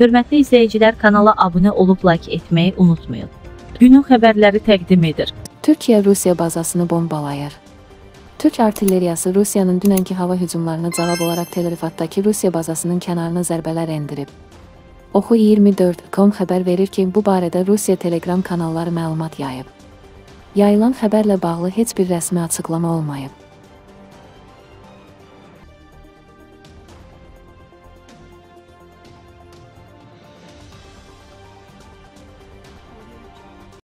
Hörmətli izləyicilər kanala abunə olub like etməyi unutmayın. Günün xəbərləri təqdim edir. Türkiyə Rusiya bazasını bombalayır. Türk artilleriyası Rusiyanın dünənki hava hücumlarına cavab olaraq Tel Rifadakı Rusiya bazasının kənarına zərbələr endirib. Oxu 24.com xəbər verir ki, bu barədə Rusiya Telegram kanalları məlumat yayıb. Yayılan xəbərlə bağlı heç bir rəsmi açıqlama olmayıb.